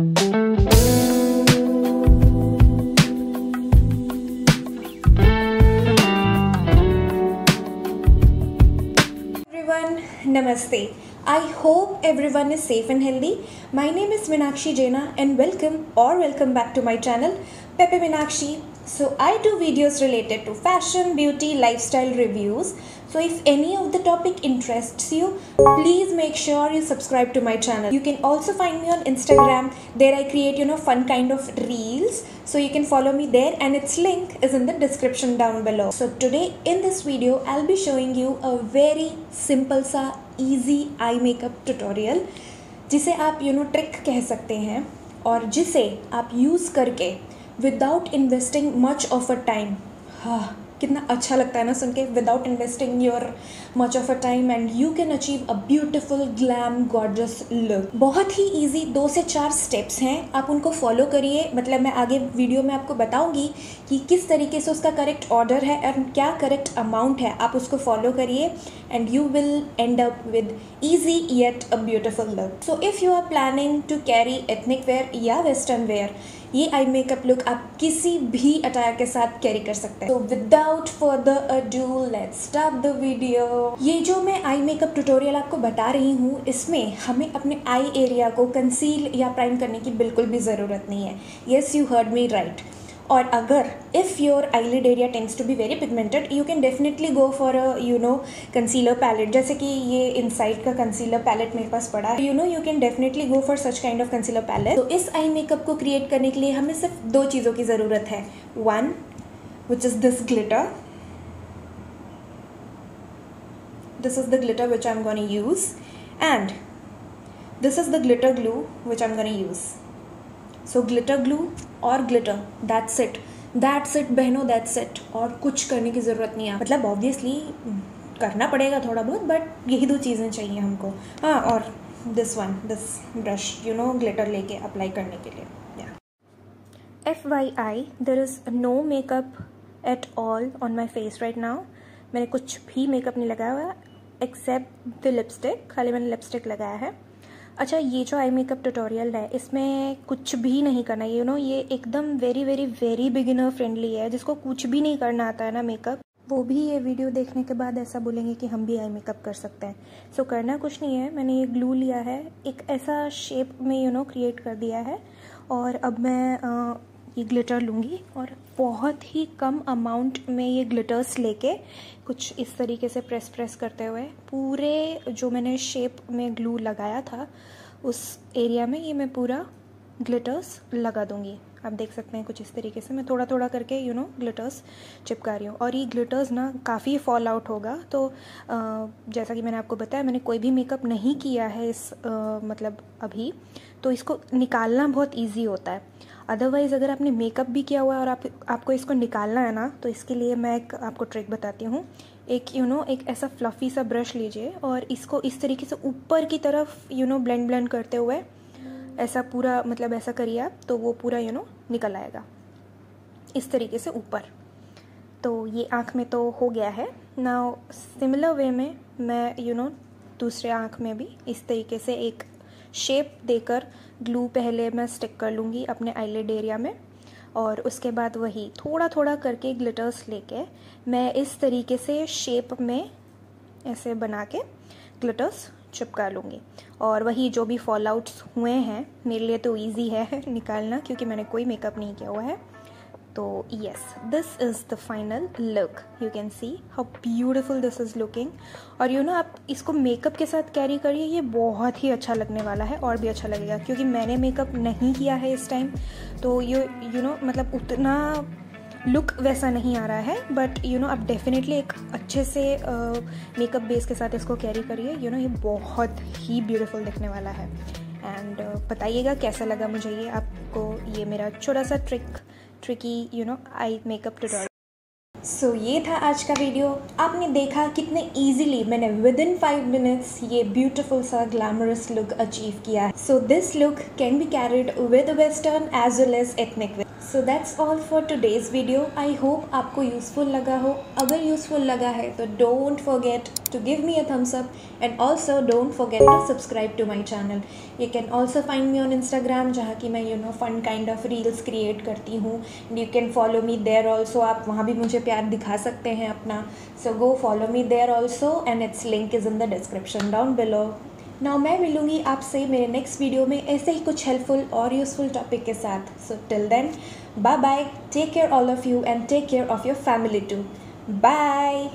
everyone namaste. I hope everyone is safe and healthy. My name is minakshi jaina and welcome or welcome back to my channel pepe minakshi so i do videos related to fashion beauty lifestyle reviews so if any of the topic interests you, please make sure you subscribe to my channel. You can also find me on Instagram. There I create, you know, fun kind of reels. So you can follow me there and its link is in the description down below. So today in this video, I'll be showing you a very simple sa easy eye makeup tutorial जिसे आप you know trick कह सकते हैं और जिसे आप use करके without investing much of a time हाँ कितना अच्छा लगता है ना सुन के without investing your much of a time and you can achieve a beautiful glam gorgeous look बहुत ही ईजी दो से चार स्टेप्स हैं। आप उनको फॉलो करिए। मतलब मैं आगे वीडियो में आपको बताऊँगी कि किस तरीके से उसका करेक्ट ऑर्डर है और क्या करेक्ट अमाउंट है। आप उसको फॉलो करिए। And you will end up with easy yet a beautiful look so if you are planning to carry ethnic wear या वेस्टर्न वेयर ये आई मेकअप लुक आप किसी भी अटायर के साथ कैरी कर सकते हैं। तो without further ado let's start the video ये जो मैं आई मेकअप ट्यूटोरियल आपको बता रही हूँ, इसमें हमें अपने आई एरिया को कंसील या प्राइम करने की बिल्कुल भी ज़रूरत नहीं है। Yes you heard me right और अगर if your eyelid area tends to be very pigmented you can definitely go for a you know concealer palette जैसे कि ये इनसाइड का कंसीलर पैलेट मेरे पास पड़ा है you know you can definitely go for such kind of concealer palette तो इस आई मेकअप को क्रिएट करने के लिए हमें सिर्फ़ दो चीज़ों की ज़रूरत है. One which is this glitter this is the glitter which I'm going to use. And, this is the glitter glue which I'm going to use. So glitter glue और glitter that's it that's it बहनों that's it और कुछ करने की ज़रूरत नहीं है। मतलब ऑब्वियसली करना पड़ेगा थोड़ा बहुत बट यही दो चीज़ें चाहिए हमको। हाँ और this one this brush you know glitter लेके अप्लाई करने के लिए। F Y I there is no makeup at all on my face right now मैंने कुछ भी मेकअप नहीं लगाया हुआ एक्सेप्ट द लिपस्टिक खाली मैंने लिपस्टिक लगाया है। अच्छा ये जो आई मेकअप ट्यूटोरियल है इसमें कुछ भी नहीं करना यू नो ये एकदम very very very beginner friendly है जिसको कुछ भी नहीं करना आता है ना मेकअप वो भी ये वीडियो देखने के बाद ऐसा बोलेंगे कि हम भी आई मेकअप कर सकते हैं। सो so, करना कुछ नहीं है मैंने ये ग्लू लिया है एक ऐसा शेप में यू नो क्रिएट कर दिया है और अब मैं ये ग्लिटर लूँगी और बहुत ही कम अमाउंट में ये ग्लिटर्स लेके कुछ इस तरीके से प्रेस प्रेस करते हुए पूरे जो मैंने शेप में ग्लू लगाया था उस एरिया में ये मैं पूरा ग्लिटर्स लगा दूँगी। आप देख सकते हैं कुछ इस तरीके से मैं थोड़ा थोड़ा करके यू नो ग्लिटर्स चिपका रही हूँ। और ये ग्लिटर्स ना काफ़ी फॉल आउट होगा तो आ, जैसा कि मैंने आपको बताया मैंने कोई भी मेकअप नहीं किया है इस आ, मतलब अभी तो इसको निकालना बहुत ईजी होता है। अदरवाइज़ अगर आपने मेकअप भी किया हुआ है और आप आपको इसको निकालना है ना तो इसके लिए मैं एक आपको ट्रिक बताती हूँ। एक यू you नो know, एक ऐसा फ्लफ़ी सा ब्रश लीजिए और इसको इस तरीके से ऊपर की तरफ़ यू नो ब्लेंड ब्लेंड करते हुए ऐसा पूरा मतलब ऐसा करिए आप तो वो पूरा यू you नो know, निकल आएगा। इस तरीके से ऊपर। तो ये आँख में तो हो गया है। ना सिमिलर वे में मैं यू you नो know, दूसरे आँख में भी इस तरीके से एक शेप देकर ग्लू पहले मैं स्टिक कर लूँगी अपने आईलेड एरिया में और उसके बाद वही थोड़ा थोड़ा करके ग्लिटर्स लेके मैं इस तरीके से शेप में ऐसे बना के ग्लिटर्स चिपका लूँगी। और वही जो भी फॉल आउट्स हुए हैं, मेरे लिए तो ईजी है निकालना क्योंकि मैंने कोई मेकअप नहीं किया हुआ है। तो yes this is the final look you can see how beautiful this is looking और यू नो आप इसको मेकअप के साथ कैरी करिए ये बहुत ही अच्छा लगने वाला है और भी अच्छा लगेगा क्योंकि मैंने मेकअप नहीं किया है इस टाइम तो यू यू नो मतलब उतना लुक वैसा नहीं आ रहा है बट यू नो आप डेफिनेटली एक अच्छे से मेकअप uh, बेस के साथ इसको कैरी करिए. यू नो ये बहुत ही ब्यूटीफुल दिखने वाला है. एंड uh, बताइएगा कैसा लगा मुझे ये आपको ये मेरा छोटा सा trick tricky you know eye makeup tutorial so so, ये था आज का वीडियो आपने देखा कितने इजीली मैंने विद इन फाइव मिनट्स ये ब्यूटीफुल सा ग्लैमरस लुक अचीव किया है. So this look can be carried with western as well as ethnic so that's all for today's video I hope आपको यूज़फुल लगा हो. अगर यूज़फुल लगा है तो don't forget to give me a thumbs up and also don't forget to subscribe to my channel. You can also find me on instagram जहाँ की मैं you know fun kind of reels create करती हूँ. And you can follow me there also आप वहाँ भी मुझे प्यार दिखा सकते हैं अपना। So go follow me there also and its link is in the description down below now मैं मिलूँगी आपसे मेरे नेक्स्ट वीडियो में ऐसे ही कुछ हेल्पफुल और यूज़फुल टॉपिक के साथ। So till then bye bye take care all of you and take care of your family too bye